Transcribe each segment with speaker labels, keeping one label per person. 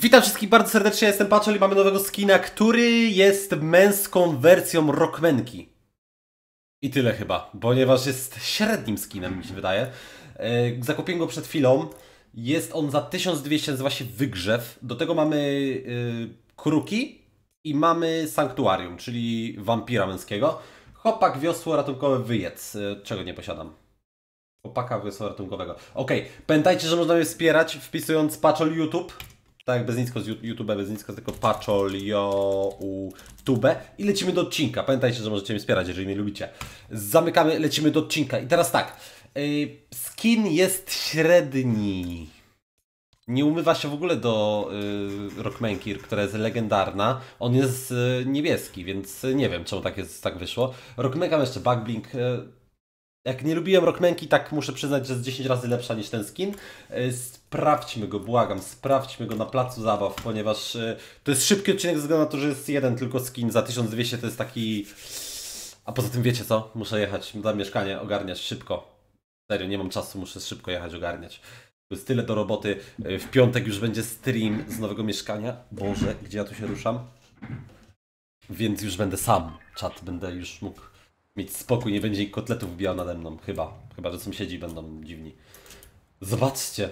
Speaker 1: Witam wszystkich bardzo serdecznie, jestem Paczol i mamy nowego skina, który jest męską wersją Rockmenki. I tyle chyba, ponieważ jest średnim skinem, mi się wydaje. E, Zakupiłem go przed chwilą. Jest on za 1200, nazywa się Wygrzew. Do tego mamy e, kruki i mamy Sanktuarium, czyli wampira męskiego. Chłopak, wiosło ratunkowe, wyjedz. E, Czego nie posiadam? Chłopaka, wiosło ratunkowego. Okej, pamiętajcie, że można mnie wspierać wpisując Paczol YouTube. Tak, bez nisko z YouTube, bez nisko, tylko Paczol, jo, u, tube. I lecimy do odcinka. Pamiętajcie, że możecie mnie wspierać, jeżeli mnie lubicie. Zamykamy, lecimy do odcinka. I teraz tak. Yy, skin jest średni. Nie umywa się w ogóle do yy, Rockmanki, która jest legendarna. On jest yy, niebieski, więc nie wiem, czemu tak, jest, tak wyszło. Rockmanka ma jeszcze backblink. Yy, jak nie lubiłem Rockmanki, tak muszę przyznać, że jest 10 razy lepsza niż ten skin. E, Sprawdźmy go, błagam, sprawdźmy go na placu zabaw, ponieważ e, to jest szybki odcinek ze względu na to, że jest jeden tylko skin za 1200, to jest taki... A poza tym wiecie co? Muszę jechać na mieszkanie, ogarniać szybko. Serio, nie mam czasu, muszę szybko jechać, ogarniać. Jest tyle do roboty. E, W piątek już będzie stream z nowego mieszkania. Boże, gdzie ja tu się ruszam? Więc już będę sam. Czat będę już mógł mieć spokój, nie będzie ich kotletów wbijał nade mną. Chyba. Chyba, że sąsiedzi będą dziwni. Zobaczcie.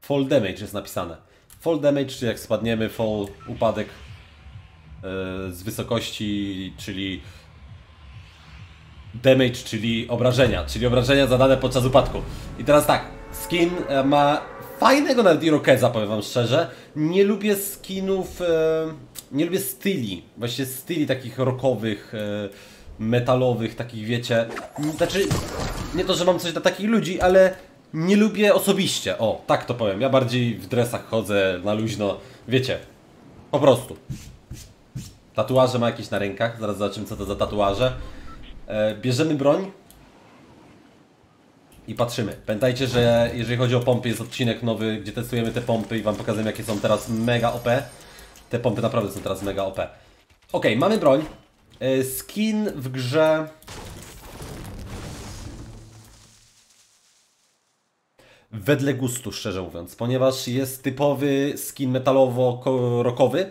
Speaker 1: Fall damage jest napisane. Fall damage, czyli jak spadniemy, fall, upadek e, z wysokości, czyli damage, czyli obrażenia, czyli obrażenia zadane podczas upadku. I teraz tak, skin e, ma fajnego nawet irokeza, powiem wam szczerze. Nie lubię skinów, e, nie lubię styli, właśnie styli takich rockowych, metalowych, takich wiecie. Znaczy, nie to, że mam coś dla takich ludzi, ale nie lubię osobiście. O, tak to powiem. Ja bardziej w dresach chodzę na luźno, wiecie. Po prostu. Tatuaże ma jakieś na rękach, zaraz zobaczymy co to za tatuaże. E, bierzemy broń i patrzymy. Pamiętajcie, że jeżeli chodzi o pompy, jest odcinek nowy, gdzie testujemy te pompy i wam pokazuję jakie są teraz mega OP. Te pompy naprawdę są teraz mega OP. Ok, mamy broń. E, Skin w grze. Wedle gustu, szczerze mówiąc, ponieważ jest typowy skin metalowo-rockowy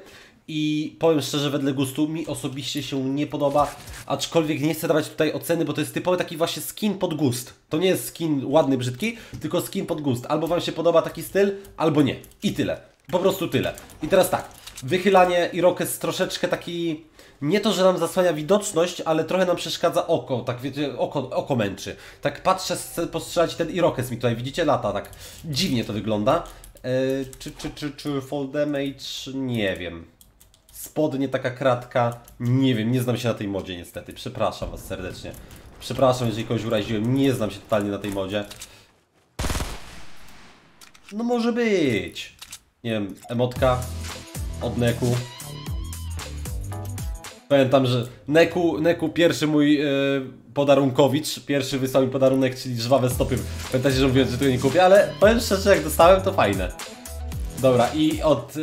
Speaker 1: i powiem szczerze, wedle gustu mi osobiście się nie podoba, aczkolwiek nie chcę dawać tutaj oceny, bo to jest typowy taki właśnie skin pod gust. To nie jest skin ładny, brzydki, tylko skin pod gust. Albo Wam się podoba taki styl, albo nie. I tyle. Po prostu tyle. I teraz tak, wychylanie i jest troszeczkę taki... Nie to, że nam zasłania widoczność, ale trochę nam przeszkadza oko, tak wiecie, oko, oko męczy. Tak patrzę, postrzelać ten Irokes mi tutaj, widzicie, lata, tak dziwnie to wygląda. E, czy, czy, czy, czy fall damage? Nie wiem. Spodnie, taka kratka, nie wiem, nie znam się na tej modzie niestety, przepraszam was serdecznie. Przepraszam, jeżeli kogoś uraziłem, nie znam się totalnie na tej modzie. No może być. Nie wiem, emotka od Neku. Pamiętam, że Neku, Neku pierwszy mój e, podarunkowicz, pierwszy wysłał mi podarunek, czyli żwawe stopy. Pamiętacie, że mówiłem, że tego nie kupię, ale powiem szczerze, jak dostałem, to fajne. Dobra, i od e,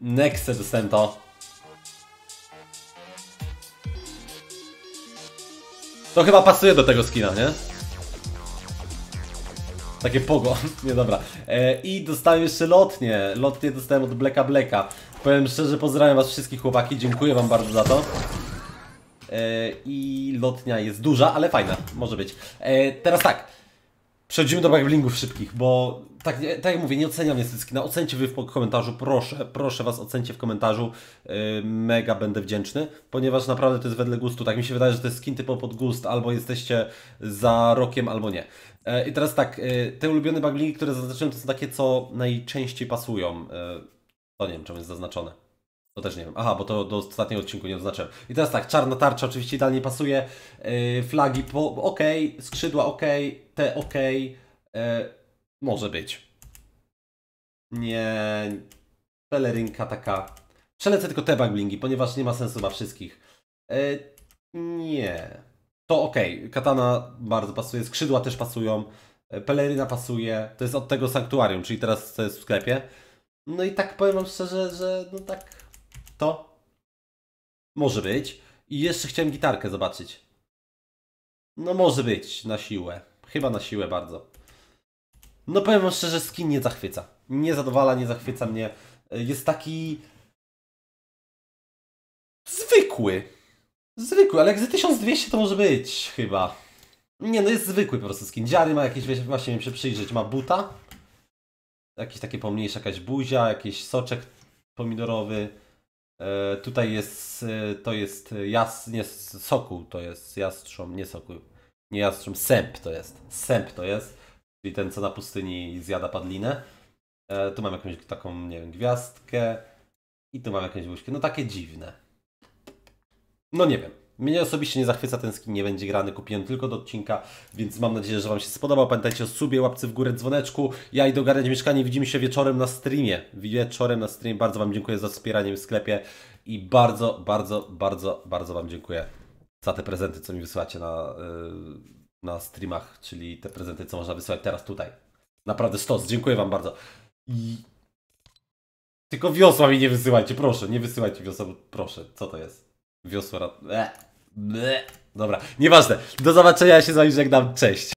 Speaker 1: Nexe dostałem to. To chyba pasuje do tego skina, nie? Takie pogo. Nie, dobra. E, I dostałem jeszcze lotnie. Lotnie dostałem od Blacka Blacka. Powiem szczerze, pozdrawiam was wszystkich chłopaki. Dziękuję wam bardzo za to. E, I lotnia jest duża, ale fajna. Może być. E, teraz tak. Przechodzimy do backlingów szybkich, bo tak, nie- tak jak mówię, nie oceniam niestety skina. Ocencie wy w komentarzu, proszę, proszę was, ocencie w komentarzu. Yy, mega będę wdzięczny, ponieważ naprawdę to jest wedle gustu. Tak mi się wydaje, że to jest skin typowo pod gust, albo jesteście za rokiem, albo nie. E, I teraz tak, e, te ulubione backlingi, które zaznaczyłem, to są takie, co najczęściej pasują. E, To nie wiem, czemu jest zaznaczone. To też nie wiem. Aha, bo to do ostatniego odcinku nie oznaczyłem. I teraz tak, czarna tarcza oczywiście idealnie pasuje. Yy, flagi po, ok, skrzydła ok, te ok. Yy, może być. Nie. Pelerynka taka. Przelecę tylko te backblingi, ponieważ nie ma sensu na wszystkich. Yy, nie. To ok. Katana bardzo pasuje, skrzydła też pasują. yy, Peleryna pasuje. To jest od tego sanktuarium, czyli teraz to jest w sklepie. No i tak powiem wam szczerze, że no tak to może być. I jeszcze chciałem gitarkę zobaczyć. No może być na siłę. Chyba na siłę bardzo. No powiem wam szczerze, skin nie zachwyca. Nie zadowala, nie zachwyca mnie. jest taki zwykły. Zwykły, ale jak za 1200 to może być chyba. Nie, no jest zwykły po prostu skin. Dziary ma jakieś, właśnie mi się przyjrzeć, ma buta. Jakieś takie pomniejsze, jakaś buzia, jakiś soczek pomidorowy. E, tutaj jest, e, to jest jas, nie sokół, to jest jastrząb, nie sokół. Nie jastrząb, sęp to jest. Sęp to jest, czyli ten, co na pustyni zjada padlinę. E, tu mam jakąś taką, nie wiem, gwiazdkę. I tu mam jakąś buźkę. No takie dziwne. No nie wiem. Mnie osobiście nie zachwyca ten skin, nie będzie grany, kupiłem tylko do odcinka, więc mam nadzieję, że Wam się spodobał. Pamiętajcie o subie, łapce w górę, dzwoneczku. Ja idę ogarniać mieszkanie, widzimy się wieczorem na streamie. Wieczorem na streamie. Bardzo Wam dziękuję za wspieranie w sklepie i bardzo, bardzo, bardzo, bardzo Wam dziękuję za te prezenty, co mi wysyłacie na, yy, na streamach, czyli te prezenty, co można wysyłać teraz tutaj. Naprawdę stos, dziękuję Wam bardzo. I... Tylko wiosła mi nie wysyłajcie, proszę, nie wysyłajcie wiosła, proszę, co to jest? Wiosła... Ble. Ble. Dobra, nieważne. Do zobaczenia, ja się z wami żegnam, cześć.